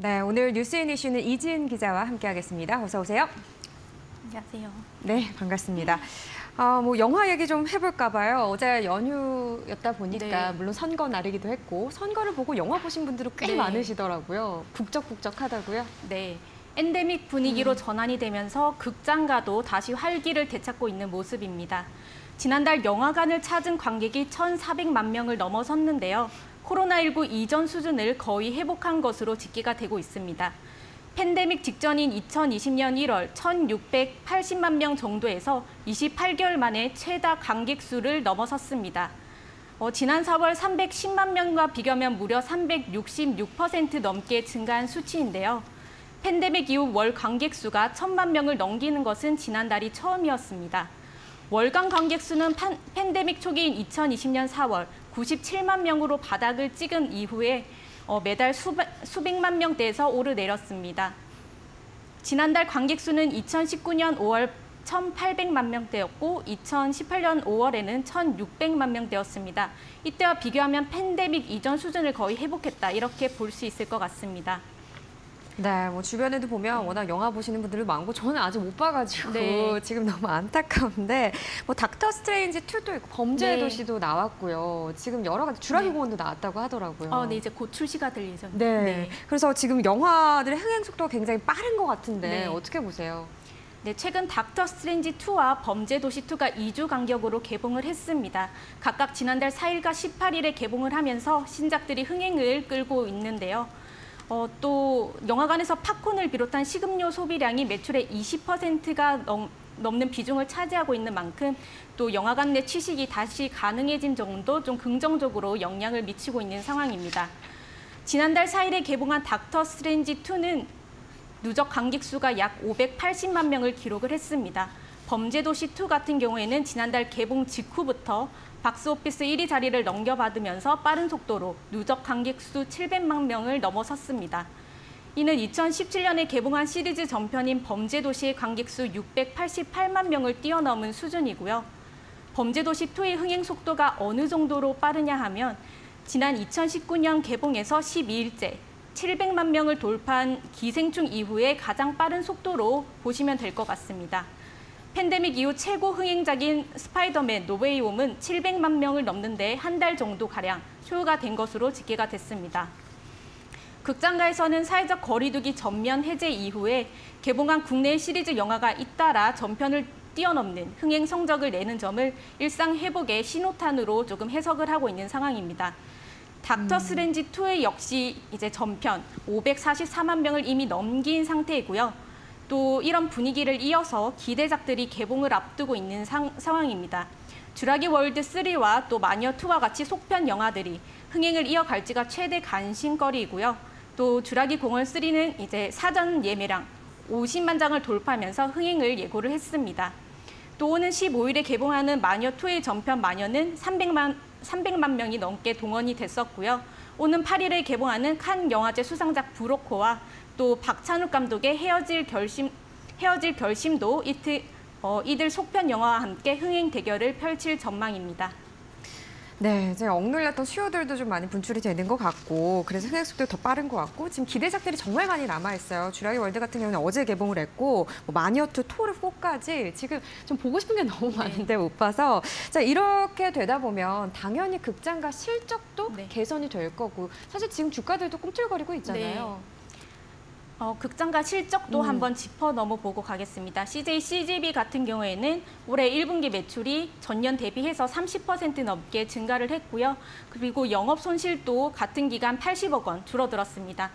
네, 오늘 뉴스인 이슈는 이지은 기자와 함께하겠습니다. 어서 오세요. 안녕하세요. 네, 반갑습니다. 아, 뭐 영화 얘기 좀 해볼까 봐요. 어제 연휴였다 보니까 네. 물론 선거 날이기도 했고 선거를 보고 영화 보신 분들은 꽤 네. 많으시더라고요. 국적국적하다고요. 네. 엔데믹 분위기로 전환이 되면서 극장가도 다시 활기를 되찾고 있는 모습입니다. 지난달 영화관을 찾은 관객이 1,400만 명을 넘어섰는데요. 코로나19 이전 수준을 거의 회복한 것으로 집계가 되고 있습니다. 팬데믹 직전인 2020년 1월 1,680만 명 정도에서 28개월 만에 최다 관객 수를 넘어섰습니다. 어, 지난 4월 310만 명과 비교하면 무려 366% 넘게 증가한 수치인데요. 팬데믹 이후 월 관객 수가 1천만 명을 넘기는 것은 지난달이 처음이었습니다. 월간 관객 수는 판- 팬데믹 초기인 2020년 4월 97만 명으로 바닥을 찍은 이후에 어, 매달 수백, 수백만 명대에서 오르내렸습니다. 지난달 관객 수는 2019년 5월 1,800만 명대였고 2018년 5월에는 1,600만 명대였습니다. 이때와 비교하면 팬데믹 이전 수준을 거의 회복했다 이렇게 볼 수 있을 것 같습니다. 네, 뭐 주변에도 보면 워낙 영화 보시는 분들도 많고 저는 아직 못 봐가지고 네. 지금 너무 안타까운데 뭐 닥터 스트레인지 2도 있고 범죄의 네. 도시도 나왔고요. 지금 여러 가지 주라기 네. 공원도 나왔다고 하더라고요. 어, 네 이제 곧 출시가 될 예정. 네. 그래서 지금 영화들의 흥행 속도가 굉장히 빠른 것 같은데 네. 어떻게 보세요? 네, 최근 닥터 스트레인지 2와 범죄 도시 2가 2주 간격으로 개봉을 했습니다. 각각 지난달 4일과 18일에 개봉을 하면서 신작들이 흥행을 끌고 있는데요. 어, 또 영화관에서 팝콘을 비롯한 식음료 소비량이 매출의 20%가 넘, 넘는 비중을 차지하고 있는 만큼 또 영화관 내 취식이 다시 가능해진 정도 좀 긍정적으로 영향을 미치고 있는 상황입니다. 지난달 4일에 개봉한 닥터 스트레인지 2는 누적 관객 수가 약 580만 명을 기록을 했습니다. 범죄도시 2 같은 경우에는 지난달 개봉 직후부터 박스오피스 1위 자리를 넘겨받으면서 빠른 속도로 누적 관객 수 700만 명을 넘어섰습니다. 이는 2017년에 개봉한 시리즈 전편인 범죄도시의 관객 수 688만 명을 뛰어넘은 수준이고요. 범죄도시 2의 흥행 속도가 어느 정도로 빠르냐 하면 지난 2019년 개봉해서 12일째 700만 명을 돌파한 기생충 이후에 가장 빠른 속도로 보시면 될 것 같습니다. 팬데믹 이후 최고 흥행작인 스파이더맨 노웨이 홈은 700만 명을 넘는데 한 달 정도 가량 소요가 된 것으로 집계가 됐습니다. 극장가에서는 사회적 거리두기 전면 해제 이후에 개봉한 국내 시리즈 영화가 잇따라 전편을 뛰어넘는 흥행 성적을 내는 점을 일상 회복의 신호탄으로 조금 해석을 하고 있는 상황입니다. 닥터 스트레인지 2의 역시 이제 전편 544만 명을 이미 넘긴 상태이고요. 또 이런 분위기를 이어서 기대작들이 개봉을 앞두고 있는 상, 상황입니다. 주라기 월드 3와 또 마녀 2와 같이 속편 영화들이 흥행을 이어갈지가 최대 관심거리이고요. 또 주라기 공원 3는 이제 사전 예매량 50만 장을 돌파하면서 흥행을 예고를 했습니다. 또 오는 15일에 개봉하는 마녀 2의 전편 마녀는 300만 300만 명이 넘게 동원이 됐었고요. 오는 8일에 개봉하는 칸 영화제 수상작 브로코와 또 박찬욱 감독의 헤어질 결심 헤어질 결심도 이틀 어, 이들 속편 영화와 함께 흥행 대결을 펼칠 전망입니다. 네, 이제 억눌렸던 수요들도 좀 많이 분출이 되는 것 같고 그래서 흥행 속도 더 빠른 것 같고 지금 기대작들이 정말 많이 남아 있어요. 주라기 월드 같은 경우는 어제 개봉을 했고 뭐 마니어투, 토르 4까지 지금 좀 보고 싶은 게 너무 많은데 못 봐서 자 이렇게 되다 보면 당연히 극장가 실적도 네. 개선이 될 거고 사실 지금 주가들도 꿈틀거리고 있잖아요. 어, 극장가 실적도 음. 한번 짚어 넘어보고 가겠습니다. CJ CGV 같은 경우에는 올해 1분기 매출이 전년 대비해서 30% 넘게 증가를 했고요. 그리고 영업 손실도 같은 기간 80억 원 줄어들었습니다.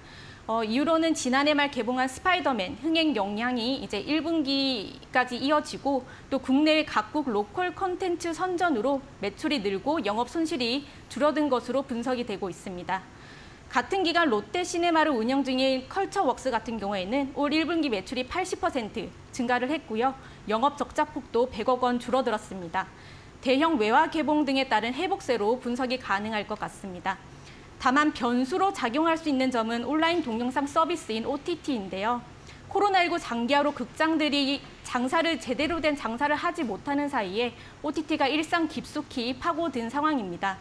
어, 이후로는 지난해 말 개봉한 스파이더맨 흥행 영향이 이제 1분기까지 이어지고 또 국내외 각국 로컬 콘텐츠 선전으로 매출이 늘고 영업 손실이 줄어든 것으로 분석이 되고 있습니다. 같은 기간 롯데 시네마를 운영 중인 컬처웍스 같은 경우에는 올 1분기 매출이 80% 증가를 했고요. 영업 적자 폭도 100억 원 줄어들었습니다. 대형 외화 개봉 등에 따른 회복세로 분석이 가능할 것 같습니다. 다만 변수로 작용할 수 있는 점은 온라인 동영상 서비스인 OTT인데요. 코로나19 장기화로 극장들이 장사를 제대로 된 장사를 하지 못하는 사이에 OTT가 일상 깊숙이 파고든 상황입니다.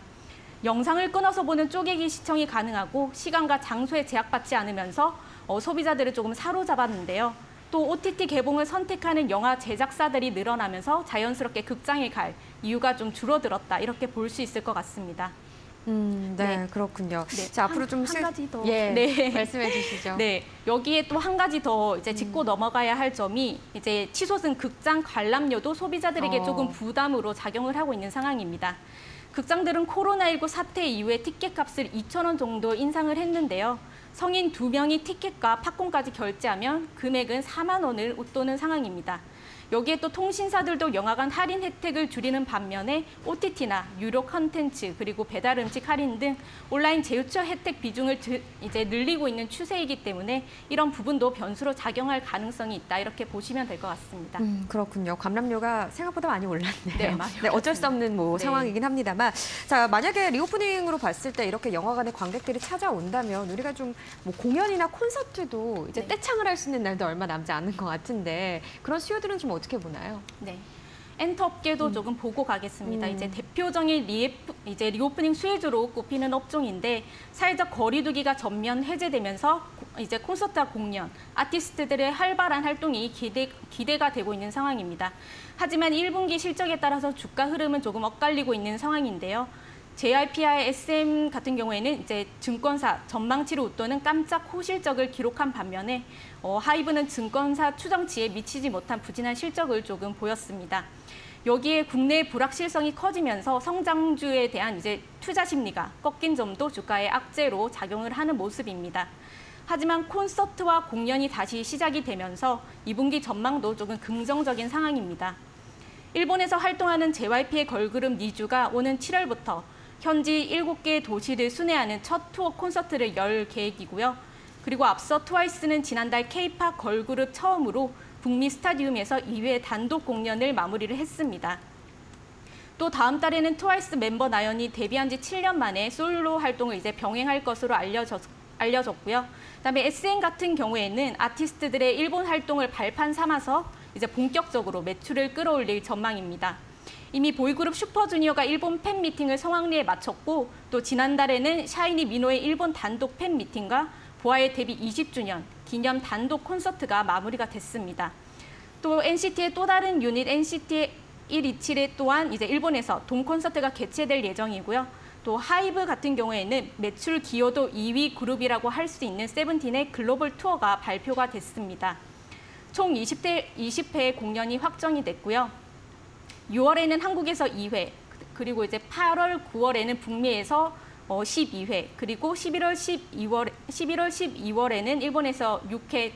영상을 끊어서 보는 쪼개기 시청이 가능하고 시간과 장소에 제약받지 않으면서 어, 소비자들을 조금 사로잡았는데요. 또 OTT 개봉을 선택하는 영화 제작사들이 늘어나면서 자연스럽게 극장에 갈 이유가 좀 줄어들었다 이렇게 볼 수 있을 것 같습니다. 음, 네, 네. 그렇군요. 네, 자, 앞으로 한- 좀한 실- 가지 더. 예, 네. 말씀해 주시죠. 네, 여기에 또 한 가지 더 이제 짚고 넘어가야 할 점이 이제 치솟은 극장 관람료도 소비자들에게 어. 조금 부담으로 작용을 하고 있는 상황입니다. 극장들은 코로나19 사태 이후에 티켓 값을 2천 원 정도 인상을 했는데요. 성인 두명이 티켓과 팝콘까지 결제하면 금액은 4만 원을 웃도는 상황입니다. 여기에 또 통신사들도 영화관 할인 혜택을 줄이는 반면에 OTT나 유료 컨텐츠 그리고 배달 음식 할인 등 온라인 제휴처 혜택 비중을 드- 이제 늘리고 있는 추세이기 때문에 이런 부분도 변수로 작용할 가능성이 있다 이렇게 보시면 될 것 같습니다. 음, 그렇군요. 감람료가 생각보다 많이 올랐네요. 네, 많이 어쩔 수 없는 뭐 네. 상황이긴 합니다만, 자 만약에 reopening으로 봤을 때 이렇게 영화관에 관객들이 찾아온다면 우리가 좀 뭐 공연이나 콘서트도 이제 네. 떼창을 할 수 있는 날도 얼마 남지 않은 것 같은데 그런 수요들은 좀 어떻게 보나요? 네. 엔터 업계도 조금 보고 가겠습니다. 음. 이제 대표적인 리에프, 이제 reopening 수혜주로 꼽히는 업종인데 사회적 거리두기가 전면 해제되면서 고- 이제 콘서트와 공연, 아티스트들의 활발한 활동이 기대, 기대가 되고 있는 상황입니다. 하지만 1분기 실적에 따라서 주가 흐름은 조금 엇갈리고 있는 상황인데요. JYP와 SM 같은 경우에는 이제 증권사 전망치를 웃도는 깜짝 호실적을 기록한 반면에 어, 하이브는 증권사 추정치에 미치지 못한 부진한 실적을 조금 보였습니다. 여기에 국내의 불확실성이 커지면서 성장주에 대한 이제 투자 심리가 꺾인 점도 주가의 악재로 작용을 하는 모습입니다. 하지만 콘서트와 공연이 다시 시작이 되면서 2분기 전망도 조금 긍정적인 상황입니다. 일본에서 활동하는 JYP의 걸그룹 니주가 오는 7월부터 현지 7개의 도시를 순회하는 첫 투어 콘서트를 열 계획이고요. 그리고 앞서 트와이스는 지난달 K-팝 걸그룹 처음으로 북미 스타디움에서 2회 단독 공연을 마무리를 했습니다. 또 다음 달에는 트와이스 멤버 나연이 데뷔한 지 7년 만에 솔로 활동을 이제 병행할 것으로 알려졌, 알려졌고요. 그다음에 SM 같은 경우에는 아티스트들의 일본 활동을 발판 삼아서 이제 본격적으로 매출을 끌어올릴 전망입니다. 이미 보이그룹 슈퍼주니어가 일본 팬 미팅을 성황리에 마쳤고 또 지난달에는 샤이니 민호의 일본 단독 팬 미팅과 보아의 데뷔 20주년 기념 단독 콘서트가 마무리가 됐습니다. 또 NCT의 또 다른 유닛 NCT 127에 또한 이제 일본에서 돔 콘서트가 개최될 예정이고요. 또 하이브 같은 경우에는 매출 기여도 2위 그룹이라고 할 수 있는 세븐틴의 글로벌 투어가 발표가 됐습니다. 총 20대 20회 공연이 확정이 됐고요. 6월에는 한국에서 2회, 그리고 이제 8월, 9월에는 북미에서 어, 12회, 그리고 11월 12월 11월 12월에는 일본에서 6회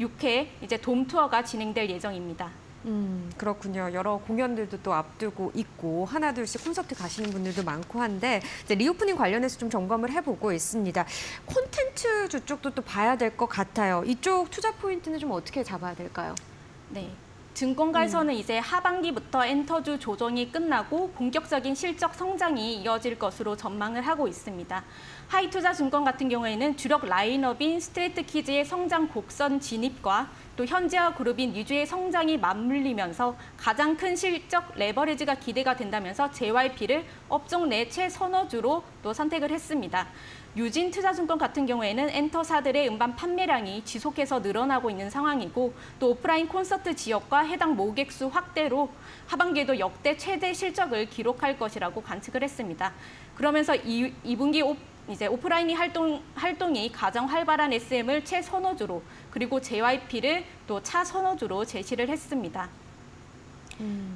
6회 이제 돔 투어가 진행될 예정입니다. 음, 그렇군요. 여러 공연들도 또 앞두고 있고 하나둘씩 콘서트 가시는 분들도 많고 한데 이제 reopening 관련해서 좀 점검을 해보고 있습니다. 콘텐츠 쪽도 또 봐야 될 것 같아요. 이쪽 투자 포인트는 좀 어떻게 잡아야 될까요? 네. 증권가에서는 이제 하반기부터 엔터주 조정이 끝나고 본격적인 실적 성장이 이어질 것으로 전망을 하고 있습니다. 하이투자 증권 같은 경우에는 주력 라인업인 스트레이 키즈의 성장 곡선 진입과 또 현지화 그룹인 니쥬의 성장이 맞물리면서 가장 큰 실적 레버리지가 기대가 된다면서 JYP를 업종 내 최선호주로 또 선택을 했습니다. 유진 투자증권 같은 경우에는 엔터사들의 음반 판매량이 지속해서 늘어나고 있는 상황이고 또 오프라인 콘서트 지역과 해당 모객 수 확대로 하반기에도 역대 최대 실적을 기록할 것이라고 관측을 했습니다. 그러면서 이, 2분기 오, 이제 오프라인 활동, 활동이 가장 활발한 SM을 최선호주로 그리고 JYP를 또 차선호주로 제시를 했습니다.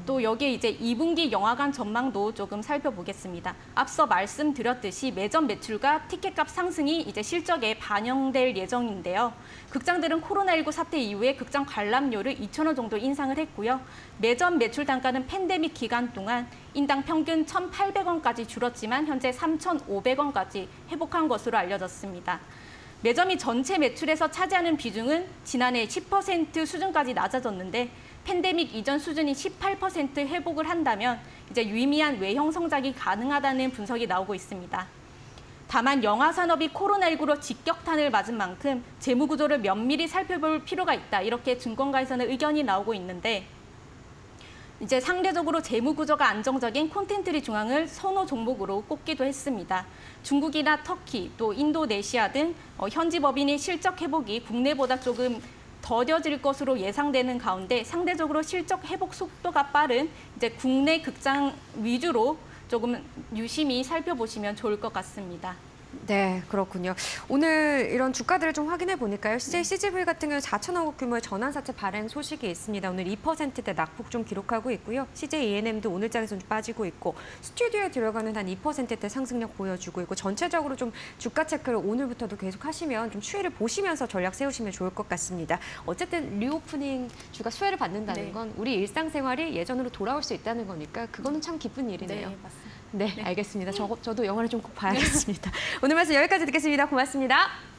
또 여기에 이제 2분기 영화관 전망도 조금 살펴보겠습니다. 앞서 말씀드렸듯이 매점 매출과 티켓값 상승이 이제 실적에 반영될 예정인데요. 극장들은 코로나19 사태 이후에 극장 관람료를 2천 원 정도 인상을 했고요. 매점 매출 단가는 팬데믹 기간 동안 인당 평균 1,800원까지 줄었지만 현재 3,500원까지 회복한 것으로 알려졌습니다. 매점이 전체 매출에서 차지하는 비중은 지난해 10% 수준까지 낮아졌는데 팬데믹 이전 수준이 18% 회복을 한다면 이제 유의미한 외형 성장이 가능하다는 분석이 나오고 있습니다. 다만 영화 산업이 코로나19로 직격탄을 맞은 만큼 재무 구조를 면밀히 살펴볼 필요가 있다. 이렇게 증권가에서는 의견이 나오고 있는데 이제 상대적으로 재무 구조가 안정적인 콘텐트리 중앙을 선호 종목으로 꼽기도 했습니다. 중국이나 터키, 또 인도네시아 등 어, 현지 법인의 실적 회복이 국내보다 조금 더뎌질 것으로 예상되는 가운데 상대적으로 실적 회복 속도가 빠른 이제 국내 극장 위주로 조금 유심히 살펴보시면 좋을 것 같습니다. 네, 그렇군요. 오늘 이런 주가들을 좀 확인해 보니까요. CJ CGV 같은 경우 4천억 원 규모의 전환사채 발행 소식이 있습니다. 오늘 2%대 낙폭 좀 기록하고 있고요. CJ ENM도 오늘 장에서 좀 빠지고 있고 스튜디오드래곤은 한 2%대 상승력 보여주고 있고 전체적으로 좀 주가 체크를 오늘부터도 계속 하시면 좀 추이를 보시면서 전략 세우시면 좋을 것 같습니다. 어쨌든 reopening 주가 수혜를 받는다는 네. 건 우리 일상생활이 예전으로 돌아올 수 있다는 거니까 그거는 참 기쁜 일이네요. 맞습니다. 네, 알겠습니다. 저, 저도 영화를 좀 꼭 봐야겠습니다. 오늘 말씀 여기까지 듣겠습니다. 고맙습니다.